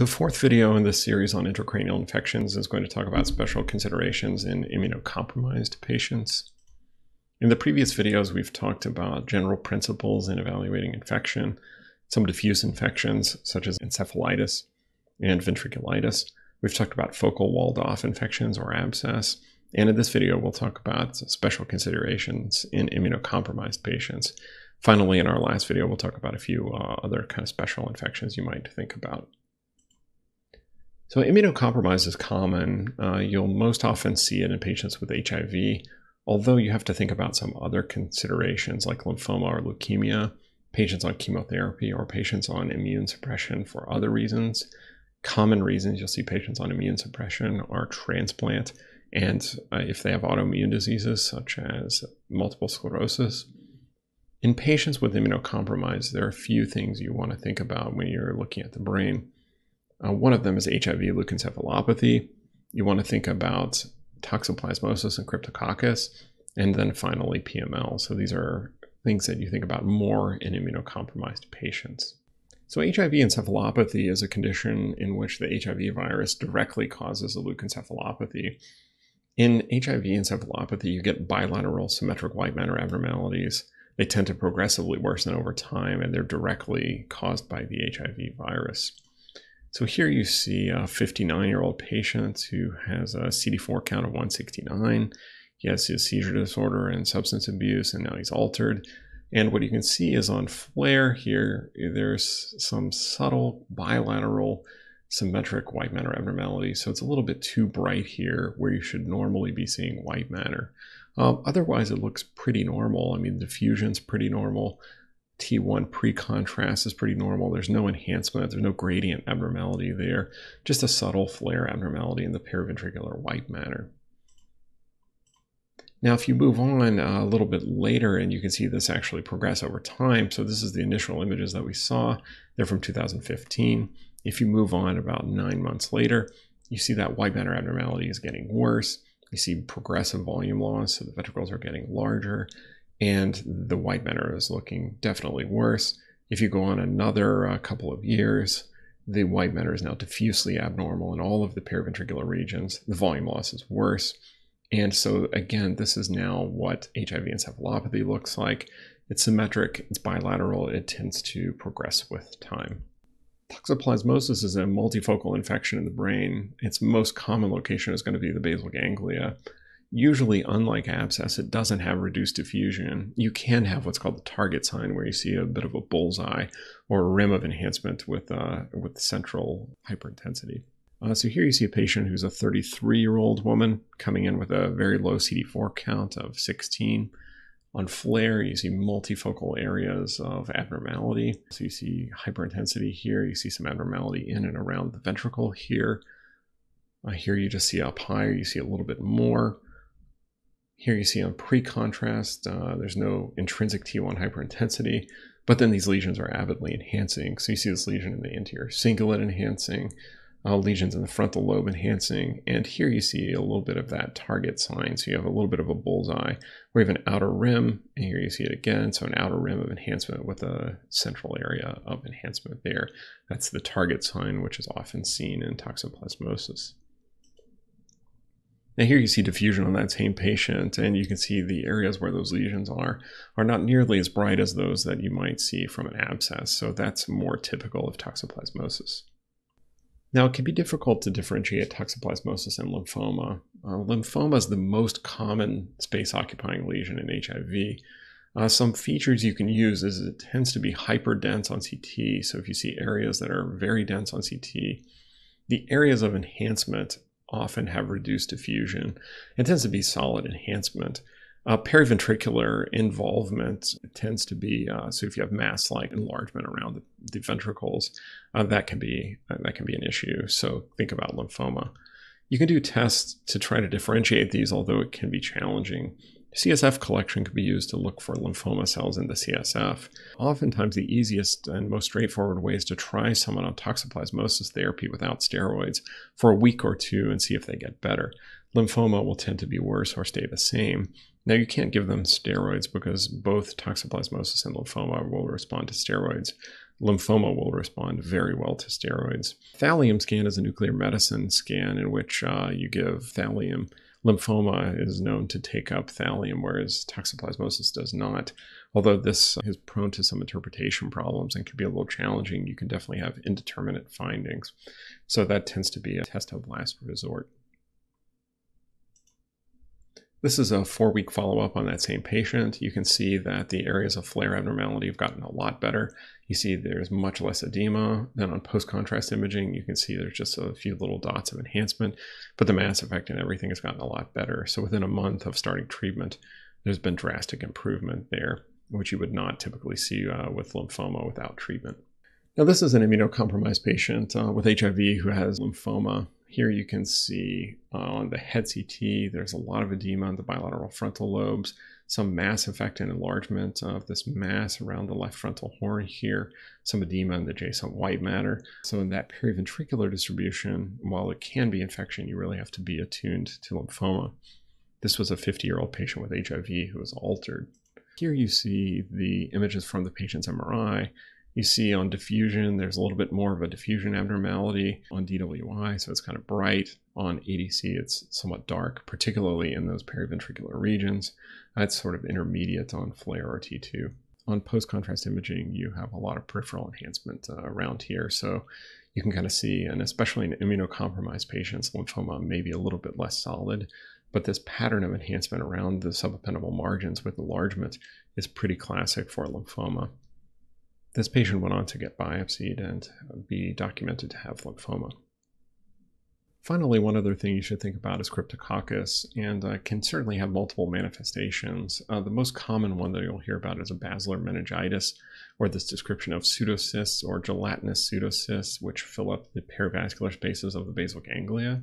The fourth video in this series on intracranial infections is going to talk about special considerations in immunocompromised patients. In the previous videos, we've talked about general principles in evaluating infection, some diffuse infections such as encephalitis and ventriculitis. We've talked about focal walled-off infections or abscess, and in this video, we'll talk about special considerations in immunocompromised patients. Finally, in our last video, we'll talk about a few uh, other kind of special infections you might think about. So immunocompromise is common. Uh, you'll most often see it in patients with HIV, although you have to think about some other considerations like lymphoma or leukemia, patients on chemotherapy, or patients on immune suppression for other reasons. Common reasons you'll see patients on immune suppression are transplant, and uh, if they have autoimmune diseases such as multiple sclerosis. In patients with immunocompromise, there are a few things you want to think about when you're looking at the brain. Uh, one of them is HIV leukoencephalopathy. You want to think about toxoplasmosis and cryptococcus, and then finally PML. So these are things that you think about more in immunocompromised patients. So HIV encephalopathy is a condition in which the HIV virus directly causes a leukoencephalopathy. In HIV encephalopathy, you get bilateral symmetric white matter abnormalities. They tend to progressively worsen over time, and they're directly caused by the HIV virus. So here you see a 59 year old patient who has a CD4 count of 169. He has his seizure disorder and substance abuse, and now he's altered. And what you can see is on FLAIR here, there's some subtle bilateral symmetric white matter abnormality. So it's a little bit too bright here where you should normally be seeing white matter. Um, otherwise, it looks pretty normal. I mean, the diffusion's pretty normal. T1 pre-contrast is pretty normal. There's no enhancement. There's no gradient abnormality there. Just a subtle FLAIR abnormality in the periventricular white matter. Now, if you move on uh, a little bit later, and you can see this actually progress over time. So this is the initial images that we saw. They're from 2015. If you move on about nine months later, you see that white matter abnormality is getting worse. You see progressive volume loss, so the ventricles are getting larger and the white matter is looking definitely worse. If you go on another uh, couple of years, the white matter is now diffusely abnormal in all of the periventricular regions. The volume loss is worse. And so, again, this is now what HIV encephalopathy looks like. It's symmetric, it's bilateral, it tends to progress with time. Toxoplasmosis is a multifocal infection in the brain. Its most common location is going to be the basal ganglia. Usually, unlike abscess, it doesn't have reduced diffusion. You can have what's called the target sign, where you see a bit of a bullseye or a rim of enhancement with, uh, with central hyperintensity. Uh, so here you see a patient who's a 33-year-old woman coming in with a very low CD4 count of 16. On FLAIR, you see multifocal areas of abnormality. So you see hyperintensity here. You see some abnormality in and around the ventricle here. Uh, here you just see up higher, you see a little bit more. Here you see on pre-contrast, uh, there's no intrinsic T1 hyperintensity, but then these lesions are avidly enhancing. So you see this lesion in the anterior cingulate enhancing, uh, lesions in the frontal lobe enhancing, and here you see a little bit of that target sign. So you have a little bit of a bullseye have an outer rim, and here you see it again. So an outer rim of enhancement with a central area of enhancement there. That's the target sign, which is often seen in toxoplasmosis. Now here you see diffusion on that same patient, and you can see the areas where those lesions are are not nearly as bright as those that you might see from an abscess. So that's more typical of toxoplasmosis. Now, it can be difficult to differentiate toxoplasmosis and lymphoma. Uh, lymphoma is the most common space-occupying lesion in HIV. Uh, some features you can use is it tends to be hyperdense on CT. So if you see areas that are very dense on CT, the areas of enhancement often have reduced diffusion. It tends to be solid enhancement. Uh, periventricular involvement tends to be uh, so if you have mass-like enlargement around the, the ventricles, uh, that can be uh, that can be an issue. So think about lymphoma. You can do tests to try to differentiate these, although it can be challenging. CSF collection can be used to look for lymphoma cells in the CSF. Oftentimes, the easiest and most straightforward way is to try someone on toxoplasmosis therapy without steroids for a week or two and see if they get better. Lymphoma will tend to be worse or stay the same. Now, you can't give them steroids because both toxoplasmosis and lymphoma will respond to steroids. lymphoma will respond very well to steroids. Thallium scan is a nuclear medicine scan in which uh, you give thallium. Lymphoma is known to take up thallium, whereas toxoplasmosis does not. Although this uh, is prone to some interpretation problems and can be a little challenging, you can definitely have indeterminate findings. So that tends to be a test of last resort. This is a four week follow up on that same patient. You can see that the areas of FLAIR abnormality have gotten a lot better. You see there's much less edema than on post contrast imaging. You can see there's just a few little dots of enhancement, but the mass effect and everything has gotten a lot better. So within a month of starting treatment, there's been drastic improvement there, which you would not typically see uh, with lymphoma without treatment. Now, this is an immunocompromised patient uh, with HIV who has lymphoma. Here you can see uh, on the head CT, there's a lot of edema on the bilateral frontal lobes, some mass effect and enlargement of this mass around the left frontal horn here, some edema in the adjacent white matter. So in that periventricular distribution, while it can be infection, you really have to be attuned to lymphoma. This was a 50-year-old patient with HIV who was altered. Here you see the images from the patient's MRI you see on diffusion, there's a little bit more of a diffusion abnormality on DWI, so it's kind of bright. On ADC, it's somewhat dark, particularly in those periventricular regions. That's sort of intermediate on FLAIR or T2. On post-contrast imaging, you have a lot of peripheral enhancement uh, around here, so you can kind of see, and especially in immunocompromised patients, lymphoma may be a little bit less solid, but this pattern of enhancement around the subependymal margins with enlargement is pretty classic for lymphoma. This patient went on to get biopsied and be documented to have lymphoma. Finally, one other thing you should think about is cryptococcus, and uh, can certainly have multiple manifestations. Uh, the most common one that you'll hear about is a basilar meningitis, or this description of pseudocysts or gelatinous pseudocysts, which fill up the perivascular spaces of the basal ganglia.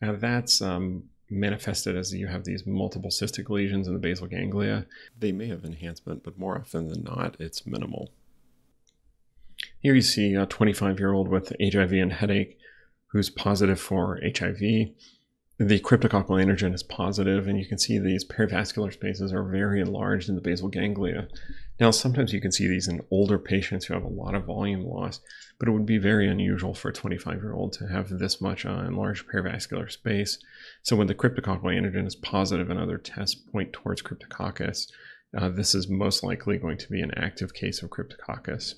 Now, that's um, manifested as you have these multiple cystic lesions in the basal ganglia. They may have enhancement, but more often than not, it's minimal. Here you see a 25 year old with HIV and headache who's positive for HIV. The cryptococcal antigen is positive, and you can see these perivascular spaces are very enlarged in the basal ganglia. Now, sometimes you can see these in older patients who have a lot of volume loss, but it would be very unusual for a 25 year old to have this much uh, enlarged perivascular space. So, when the cryptococcal antigen is positive and other tests point towards cryptococcus, uh, this is most likely going to be an active case of cryptococcus.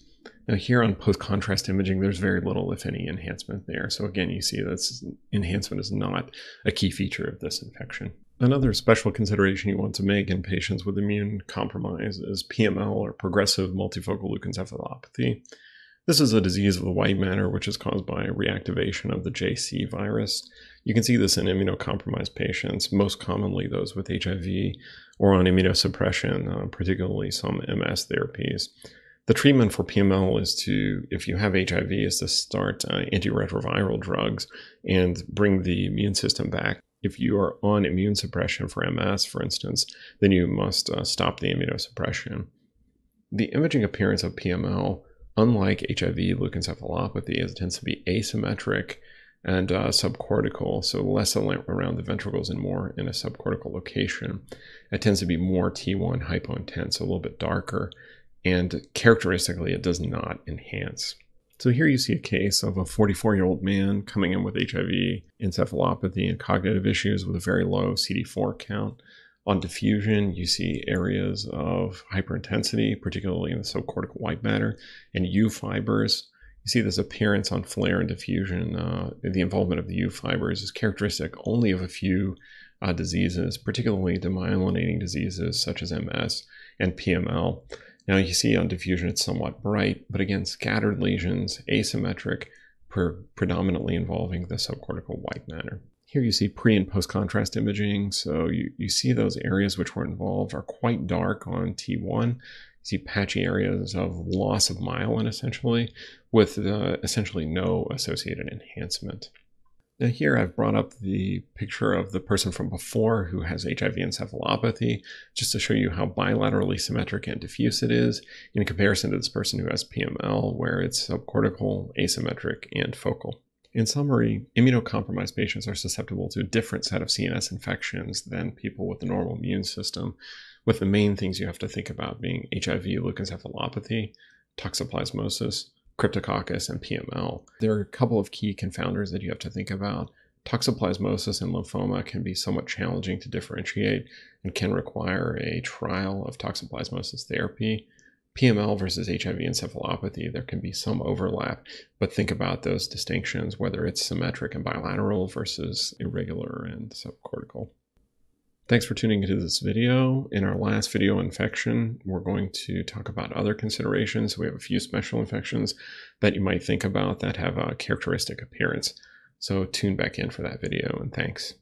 Now here on post-contrast imaging, there's very little, if any, enhancement there. So again, you see that enhancement is not a key feature of this infection. Another special consideration you want to make in patients with immune compromise is PML or progressive multifocal leukoencephalopathy. This is a disease of the white matter which is caused by reactivation of the JC virus. You can see this in immunocompromised patients, most commonly those with HIV or on immunosuppression, uh, particularly some MS therapies. The treatment for PML is to, if you have HIV, is to start uh, antiretroviral drugs and bring the immune system back. If you are on immune suppression for MS, for instance, then you must uh, stop the immunosuppression. The imaging appearance of PML, unlike HIV leukoencephalopathy, is, tends to be asymmetric and uh, subcortical, so less around the ventricles and more in a subcortical location. It tends to be more T1 hypointense, a little bit darker, and characteristically, it does not enhance. So here you see a case of a 44 year old man coming in with HIV, encephalopathy, and cognitive issues with a very low CD4 count. On diffusion, you see areas of hyperintensity, particularly in the subcortical white matter, and U fibers. You see this appearance on FLAIR and diffusion. Uh, the involvement of the U fibers is characteristic only of a few uh, diseases, particularly demyelinating diseases such as MS and PML. Now you see on diffusion it's somewhat bright, but again, scattered lesions, asymmetric, predominantly involving the subcortical white matter. Here you see pre and post contrast imaging. So you, you see those areas which were involved are quite dark on T1. You see patchy areas of loss of myelin essentially, with uh, essentially no associated enhancement. Now here I've brought up the picture of the person from before who has HIV encephalopathy, just to show you how bilaterally symmetric and diffuse it is in comparison to this person who has PML, where it's subcortical, asymmetric, and focal. In summary, immunocompromised patients are susceptible to a different set of CNS infections than people with the normal immune system, with the main things you have to think about being HIV leukoencephalopathy, toxoplasmosis, Cryptococcus and PML. There are a couple of key confounders that you have to think about. Toxoplasmosis and lymphoma can be somewhat challenging to differentiate and can require a trial of toxoplasmosis therapy. PML versus HIV encephalopathy, there can be some overlap, but think about those distinctions, whether it's symmetric and bilateral versus irregular and subcortical. Thanks for tuning into this video. In our last video infection, we're going to talk about other considerations. We have a few special infections that you might think about that have a characteristic appearance. So tune back in for that video and thanks.